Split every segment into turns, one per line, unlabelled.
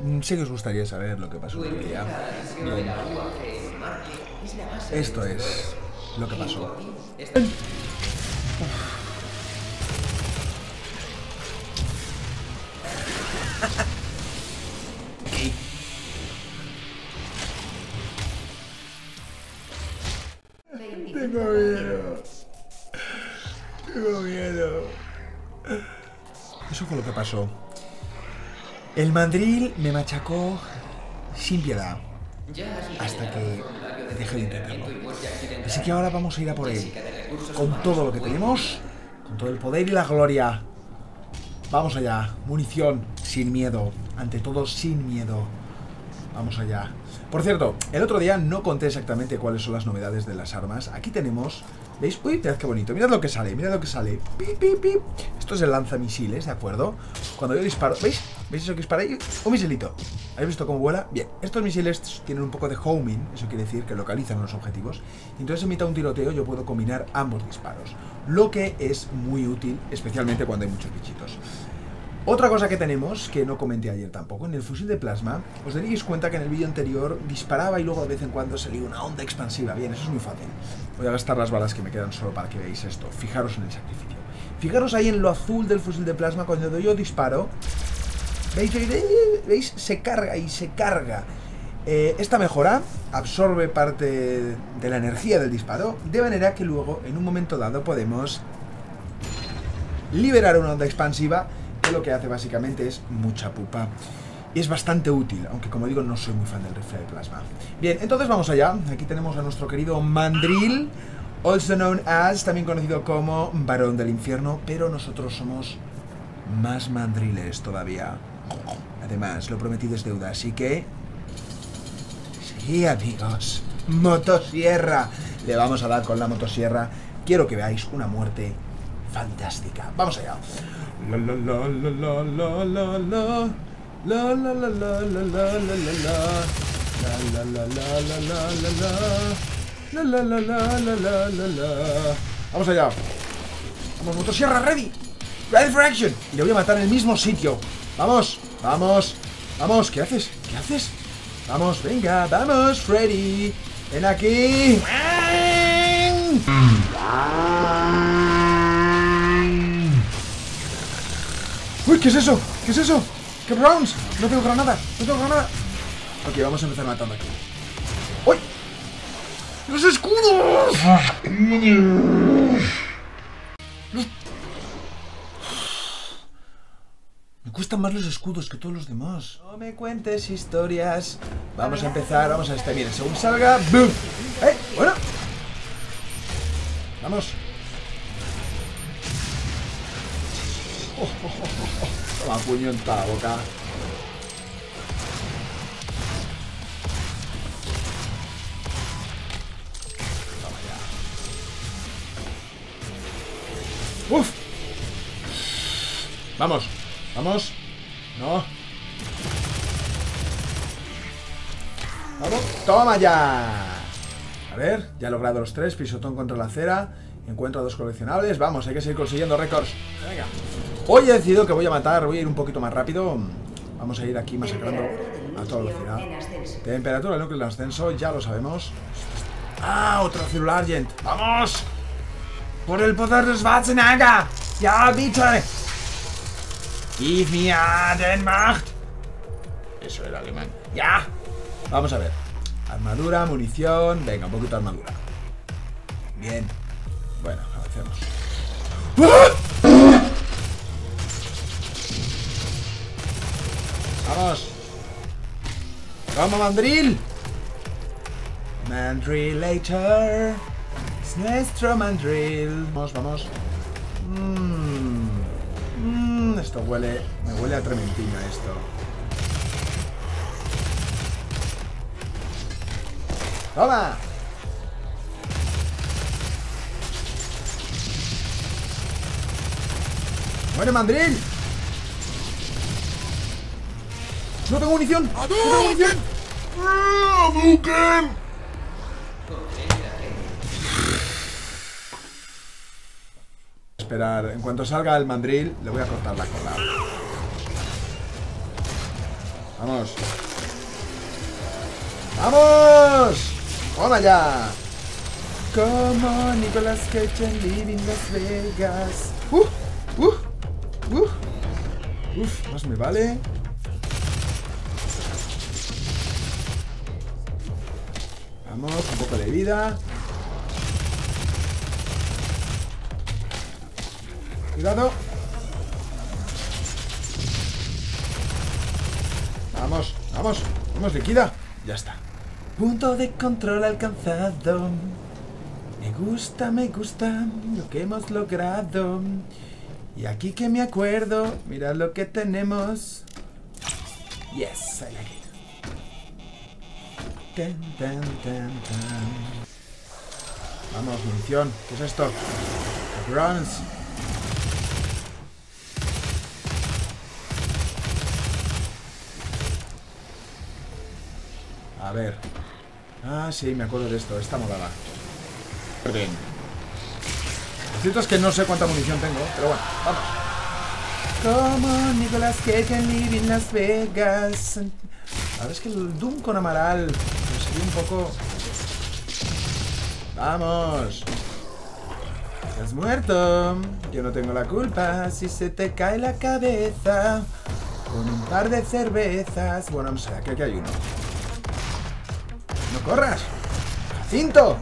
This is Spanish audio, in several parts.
Mm, sé que os gustaría saber lo que pasó en el día. Bien. Esto es lo que pasó. Tengo miedo. Tengo miedo. Eso fue lo que pasó. El mandril me machacó sin piedad. Hasta que dejé de intentarlo. Así que ahora vamos a ir a por él. Con todo lo que tenemos. Con todo el poder y la gloria. Vamos allá. Munición. Sin miedo. Ante todo, sin miedo. Vamos allá. Por cierto, el otro día no conté exactamente cuáles son las novedades de las armas. Aquí tenemos... ¿Veis? Uy, mirad qué bonito. Mirad lo que sale, mirad lo que sale. Pip, pip, pip. Esto es el lanzamisiles, ¿de acuerdo? Cuando yo disparo... ¿Veis? ¿Veis eso que dispara ahí? Un misilito. ¿Habéis visto cómo vuela? Bien. Estos misiles tienen un poco de homing. Eso quiere decir que localizan los objetivos. Entonces en mitad de un tiroteo yo puedo combinar ambos disparos. Lo que es muy útil, especialmente cuando hay muchos bichitos. Otra cosa que tenemos, que no comenté ayer tampoco, en el fusil de plasma, os daréis cuenta que en el vídeo anterior disparaba y luego de vez en cuando salía una onda expansiva. Bien, eso es muy fácil. Voy a gastar las balas que me quedan solo para que veáis esto. Fijaros en el sacrificio. Fijaros ahí en lo azul del fusil de plasma cuando yo disparo. ¿Veis? ¿Veis? Se carga y se carga. Eh, esta mejora absorbe parte de la energía del disparo, de manera que luego, en un momento dado, podemos liberar una onda expansiva que lo que hace básicamente es mucha pupa. Y es bastante útil, aunque como digo no soy muy fan del rifle de plasma. Bien, entonces vamos allá. Aquí tenemos a nuestro querido Mandril, also known as, también conocido como Varón del Infierno, pero nosotros somos más mandriles todavía. Además, lo prometido es deuda, así que... Sí, amigos. Motosierra. Le vamos a dar con la motosierra. Quiero que veáis una muerte fantástica. Vamos allá. Vamos allá. Vamos, motosierra, ready. Ready for action. Y le voy a matar en el mismo sitio. Vamos, vamos, vamos. ¿Qué haces? ¿Qué haces? Vamos, venga, vamos, Freddy. Ven aquí. Uy, ¿qué es eso? ¿Qué es eso? ¿Qué rounds? No tengo granada, no tengo granada. Ok, vamos a empezar matando aquí. ¡Uy! ¡Los escudos! Cuestan más los escudos que todos los demás. No me cuentes historias. Vamos a empezar, vamos a este. Mira, según salga. ¡boom! ¡Eh! Bueno. Vamos. Toma puño en toda la boca. Toma ya. ¡Uf! Vamos, vamos. No. Vamos, toma ya. A ver, ya he logrado los tres. Pisotón contra la acera. Encuentro a dos coleccionables. Vamos, hay que seguir consiguiendo récords. Venga. Hoy he decidido que voy a matar, voy a ir un poquito más rápido. Vamos a ir aquí masacrando a toda velocidad. Temperatura del núcleo en ascenso, ya lo sabemos. ¡Ah! Otra celular Argent. ¡Vamos! ¡Por el poder de Schwarzenegger! ¡Ya, bitte! ¡Gib mir den Macht! Eso era alemán. ¡Ya! Vamos a ver. Armadura, munición. Venga, un poquito de armadura. Bien. Bueno, avancemos. ¡Ah! ¡Vamos! ¡Vamos, Mandril! Mandrillator. Es nuestro Mandrill. Vamos, vamos. Huele. Me huele a trementina esto. ¡Toma! ¡Muere Mandril! ¡No tengo munición! ¡No tengo munición! Esperar, en cuanto salga el mandril, le voy a cortar la cola. Vamos. ¡Vamos! ¡Toma ya! Como Nicolas Cage Living Las Vegas. ¡Uh! ¡Uh! ¡Uh! Uf, más me vale. Vamos, un poco de vida. Cuidado. Vamos, vamos, vamos, liquida. Ya está. Punto de control alcanzado. Me gusta, me gusta lo que hemos logrado. Y aquí que me acuerdo, mirad lo que tenemos. Yes, I like it. Tan, tan, tan, tan. Vamos, munición. ¿Qué es esto? Runs. A ver. Ah, sí, me acuerdo de esto. Esta molada. Bien. Lo cierto es que no sé cuánta munición tengo, pero bueno, vamos. Como Nicolas Cage en Living Las Vegas. A ver, es que el Doom con Amaral pues, sería un poco... ¡Vamos! Estás muerto. Yo no tengo la culpa si se te cae la cabeza. Con un par de cervezas. Bueno, no sé, aquí, aquí hay uno. ¡No corras! ¡Jacinto!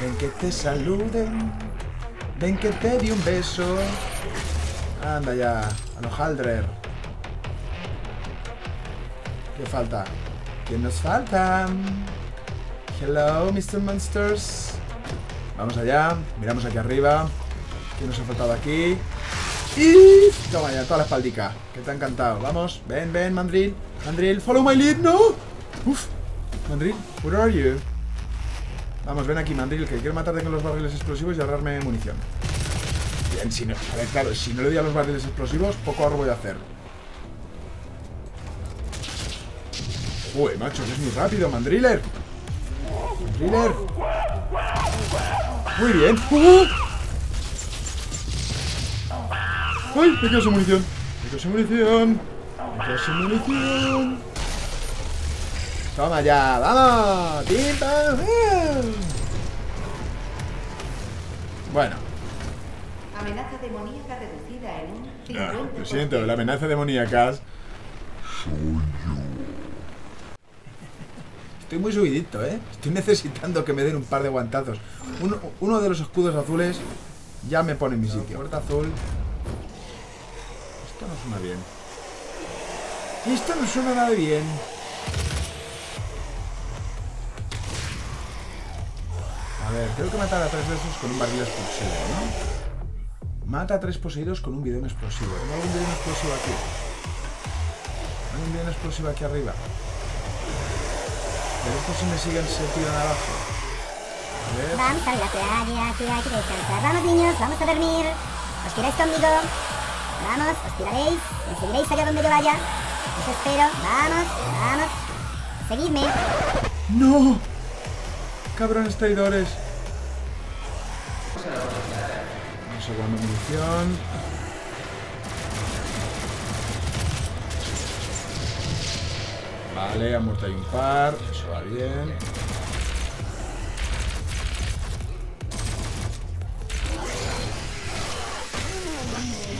Ven que te saluden. Ven que te di un beso. Anda ya, a lo Haldrer. ¿Qué falta? ¿Quién nos falta? Hello, Mr. Monsters. Vamos allá, miramos aquí arriba. ¿Quién nos ha faltado aquí? Y... Toma ya, toda la espaldica. Que te ha encantado. Vamos, ven, ven, Mandrill. Mandrill, follow my lead, no. Uf. Mandrill, where are you? Vamos, ven aquí, Mandrill, que quiero matarte con los barriles explosivos y ahorrarme munición. Bien, si no, a ver, claro, si no le doy a los barriles explosivos, poco ahorro voy a hacer. Uy, macho, es muy rápido, Mandriller. Mandriller. Muy bien. ¡Uh! ¡Ay! Me quedo sin munición. Me quedo sin munición. Me quedo sin munición. Toma ya, vamos. Tim, pam, pam. Bueno,
Amenaza demoníaca reducida en un 50%.
ah, lo siento, la amenaza demoníaca. Estoy muy subidito, ¿eh? Estoy necesitando que me den un par de guantazos. Uno, uno de los escudos azules ya me pone en mi sitio. Puerta azul. Esto no suena bien. Esto no suena nada bien. Ver, tengo que matar a tres veces con un barril explosivo, ¿no? Mata a tres poseídos con un bidón explosivo. ¿Tengo algún bidón explosivo aquí? ¿Hay un bidón explosivo aquí arriba? Pero estos si me siguen se tiran abajo. A ver.
Vamos a la playa, que hay que descansar. Vamos niños, vamos a dormir. ¿Os quedáis conmigo? Vamos, os tiraréis. Me seguiréis allá donde yo vaya. Os espero. Vamos, vamos. Seguidme.
¡No! Cabrones traidores. Guardar munición. Vale, ha muerto ahí un par. Eso va bien.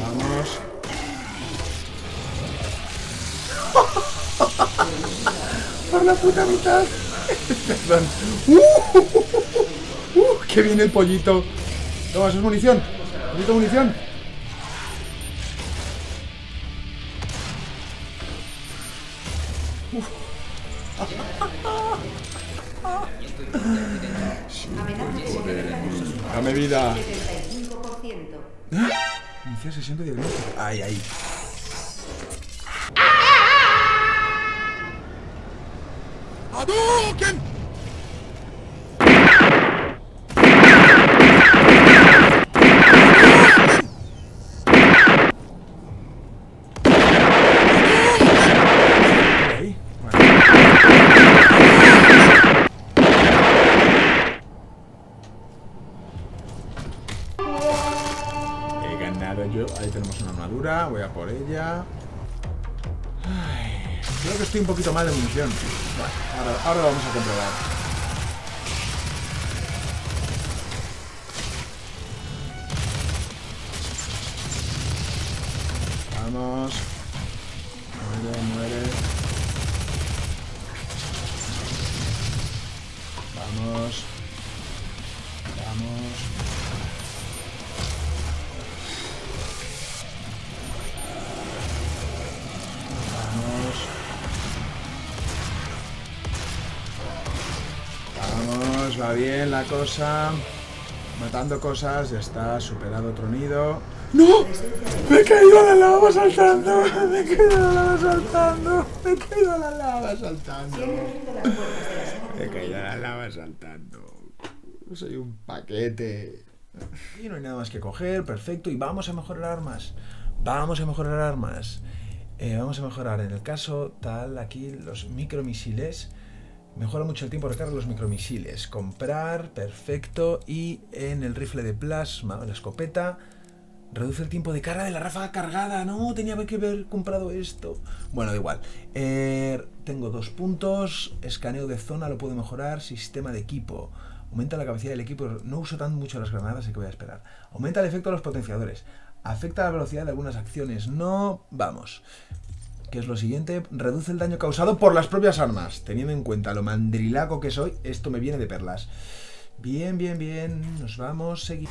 Vamos. Por la puta mitad. Perdón. ¡Uh! ¡Uh! ¡Qué viene el pollito! Toma, eso es munición. Necesito munición.
Reducida
Dame vida.
en 75%.
Inicia sesión de diagnóstico. Ay, ay. ¡Hadouken! Voy a por ella. Creo que estoy un poquito mal de munición. Bueno, ahora, ahora lo vamos a comprobar. Vamos. Va bien la cosa. Matando cosas, ya está, superado otro nido. ¡No! ¡Me he caído a la lava saltando! ¡Me he caído a la lava saltando! ¡Me he caído a la lava saltando! Me he caído a la lava saltando. Soy un paquete. Y no hay nada más que coger, perfecto. Y vamos a mejorar armas. Vamos a mejorar armas. Eh, vamos a mejorar en el caso tal aquí los micromisiles. Mejora mucho el tiempo de recarga los micromisiles. Comprar, perfecto. Y en el rifle de plasma, la escopeta, reduce el tiempo de carga de la ráfaga cargada. No, tenía que haber comprado esto. Bueno, da igual. Eh, tengo dos puntos. Escaneo de zona lo puedo mejorar. Sistema de equipo. Aumenta la capacidad del equipo. No uso tan mucho las granadas, así que voy a esperar. Aumenta el efecto de los potenciadores. Afecta la velocidad de algunas acciones. No, vamos. ¿Qué es lo siguiente? Reduce el daño causado por las propias armas. Teniendo en cuenta lo mandrilaco que soy, esto me viene de perlas. Bien, bien, bien. Nos vamos. Seguir.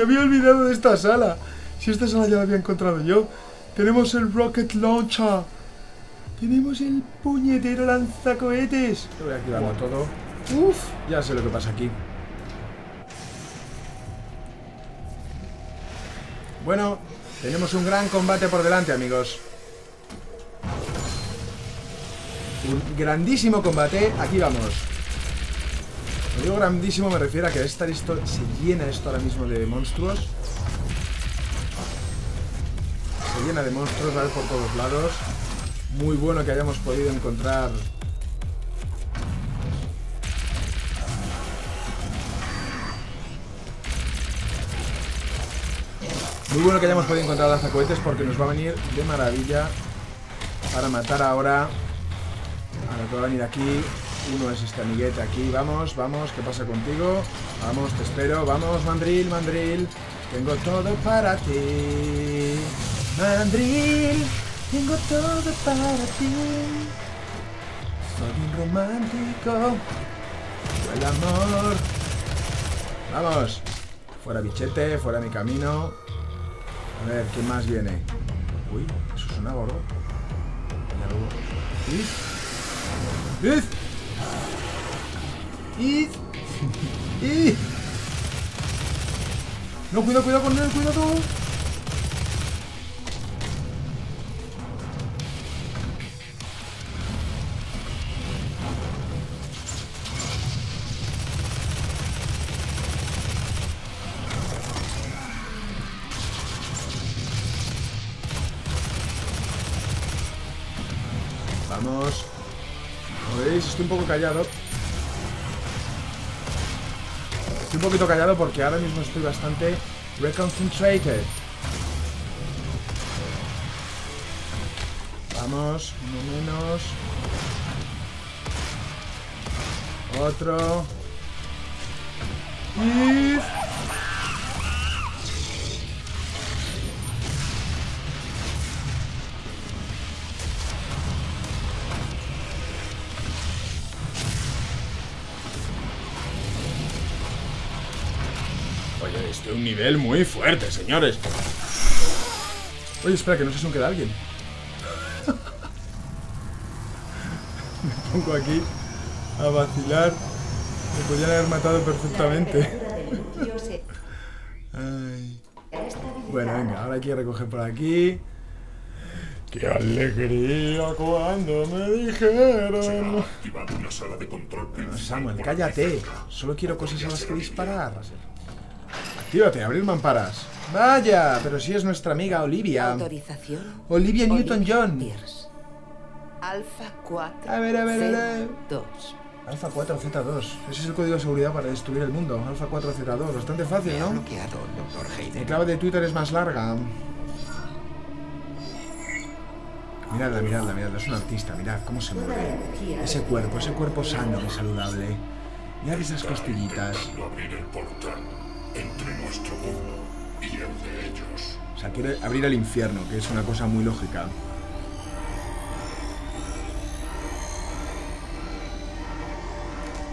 Me había olvidado de esta sala. Si esta sala ya la había encontrado yo. Tenemos el Rocket Launcher. Tenemos el puñetero lanzacohetes. Lo voy a activarlo todo. Uf, ya sé lo que pasa aquí. Bueno, tenemos un gran combate por delante, amigos. Un grandísimo combate. Aquí vamos. Cuando digo grandísimo me refiero a que esta esto, se llena esto ahora mismo de monstruos. Se llena de monstruos, ¿vale? Por todos lados. Muy bueno que hayamos podido encontrar... Muy bueno que hayamos podido encontrar lanzacohetes porque nos va a venir de maravilla para matar ahora a lo que va a venir aquí uno es este amiguete aquí. Vamos, vamos, ¿qué pasa contigo? Vamos, te espero. Vamos, Mandril, Mandril. Tengo todo para ti. Mandril, tengo todo para ti. Soy un romántico. El amor. Vamos. Fuera bichete, fuera mi camino. A ver, ¿quién más viene? Uy, eso suena gordo. ¿Y? ¿Y? Y... Y... No, cuidado, cuidado con él, cuidado. Poco callado. Estoy un poquito callado porque ahora mismo estoy bastante reconcentrated. Vamos, uno menos. Otro. Y... Un nivel muy fuerte, señores. Oye, espera, que no sé si aún queda alguien. Me pongo aquí a vacilar. Me podrían haber matado perfectamente. Ay. Bueno, venga, ahora hay que recoger por aquí. ¡Qué alegría cuando me dijeron!
activado una sala de control
No, Samuel, cállate. Solo quiero cosas a las que disparar. Actívate, abrir mamparas. Vaya, pero si es nuestra amiga Olivia.
Autorización.
Olivia Newton-John.
Alfa 4.
A ver, a ver, a ver.
2.
Alfa 4Z2. Ese es el código de seguridad para destruir el mundo. Alfa 4Z2. Bastante fácil, ¿no?
bloqueado, doctor
clave de Twitter es más larga. Miradla, miradla, miradla. Es un artista. Mirad cómo se mueve. Ese cuerpo, ese cuerpo sano y saludable. Mirad esas costillitas.
Entre nuestro mundo y el de ellos.
O sea, quiere abrir el infierno, que es una cosa muy lógica.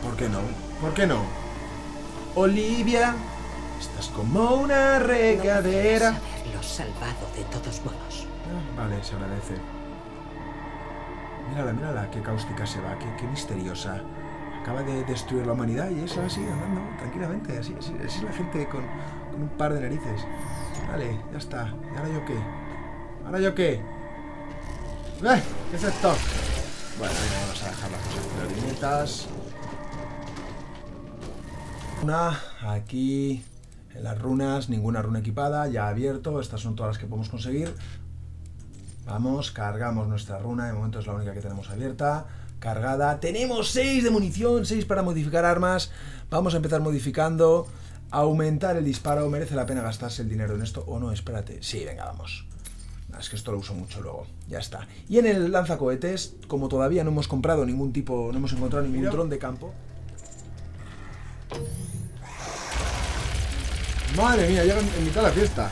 ¿Por qué no? ¿Por qué no? Olivia, estás como una regadera.
Salvado de todos modos.
Ah, Vale, se agradece. Mírala, mírala, qué cáustica se va, qué, qué misteriosa. Acaba de destruir la humanidad y eso así, andando tranquilamente. Así, así, así es la gente con, con un par de narices. Vale, ya está. ¿Y ahora yo qué? ¿Ahora yo qué? ¡Eh! ¿Qué es esto? Bueno, vamos a dejar las cosas viñetas. Una, aquí, en las runas, ninguna runa equipada, ya abierto. Estas son todas las que podemos conseguir. Vamos, cargamos nuestra runa, de momento es la única que tenemos abierta. Cargada. Tenemos 6 de munición, 6 para modificar armas. Vamos a empezar modificando. Aumentar el disparo. ¿Merece la pena gastarse el dinero en esto o no? Espérate. Sí, venga, vamos. Es que esto lo uso mucho luego. Ya está. Y en el lanzacohetes, como todavía no hemos comprado ningún tipo, no hemos encontrado ningún dron de campo. Madre mía, llegan en mitad de la fiesta.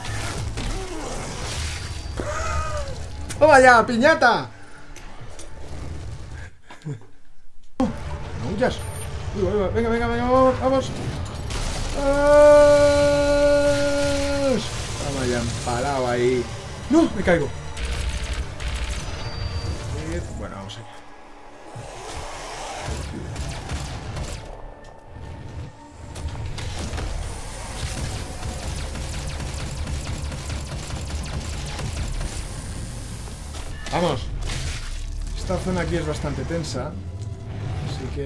¡Toma ya, piñata! Uy, Venga, venga, venga, vamos, vamos. ¡Vamos! Toma ya, ahí. ¡No! Me caigo. Eh, Bueno, vamos allá. Vamos. Esta zona aquí es bastante tensa. A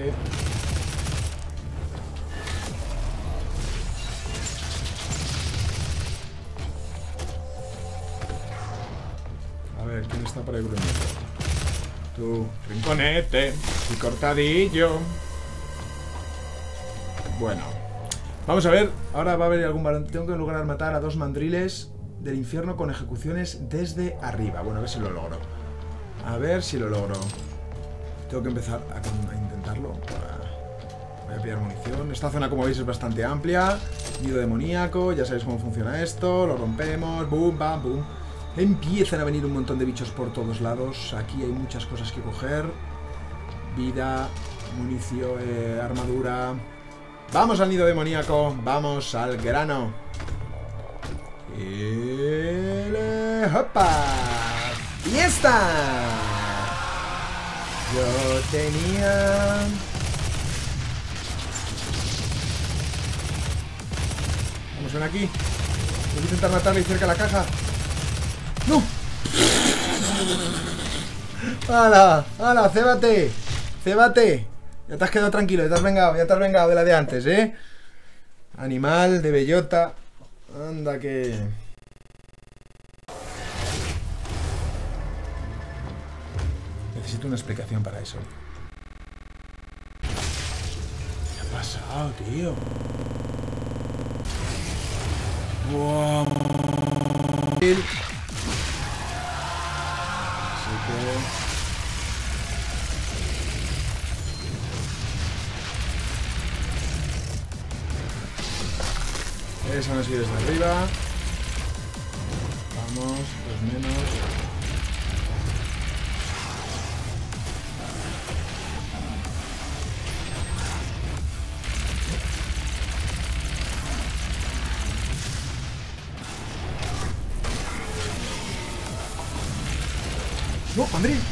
ver, ¿quién está por ahí gruñendo? Tú, rinconete y cortadillo. Bueno. Vamos a ver, ahora va a haber algún varón. Tengo que lograr matar a dos mandriles del infierno con ejecuciones desde arriba. Bueno, a ver si lo logro. A ver si lo logro. Tengo que empezar a intentarlo. Voy a pillar munición. Esta zona, como veis, es bastante amplia. Nido demoníaco, ya sabéis cómo funciona esto. Lo rompemos, boom, bam, boom. Empiezan a venir un montón de bichos por todos lados. Aquí hay muchas cosas que coger. Vida, munición, eh, armadura. Vamos al nido demoníaco, vamos al grano. Y... ¡Fiesta! Yo tenía... Vamos, ven aquí. Voy a intentar matarle cerca de la caja. ¡No! ¡Hala! ¡Hala! ¡Cébate! ¡Cébate! Ya te has quedado tranquilo, ya te has vengado, ya te has vengado de la de antes, ¿eh? Animal de bellota. Anda que... Necesito una explicación para eso. ¿Qué ha pasado, tío? Buah. Así que... Esa nos sigue desde arriba. Vamos, dos menos. Madrid.